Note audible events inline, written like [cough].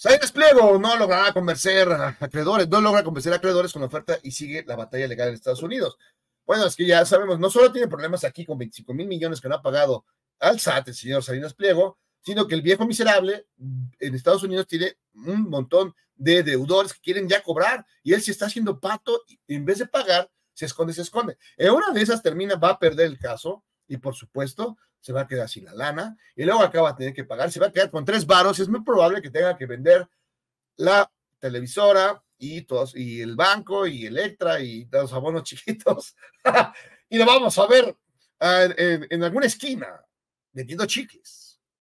Salinas Pliego no logrará convencer a acreedores, no logra convencer a acreedores con oferta y sigue la batalla legal en Estados Unidos. Bueno, es que ya sabemos, no solo tiene problemas aquí con 25 mil millones que no ha pagado al SAT el señor Salinas Pliego, sino que el viejo miserable en Estados Unidos tiene un montón de deudores que quieren ya cobrar y él se está haciendo pato y en vez de pagar, se esconde, se esconde. En una de esas termina, va a perder el caso y por supuesto se va a quedar sin la lana y luego acaba de tener que pagar, se va a quedar con tres varos y es muy probable que tenga que vender la televisora y todos, y el banco y Electra y los abonos [laughs] chiquitos y lo vamos a ver ah, en, alguna esquina vendiendo chicles.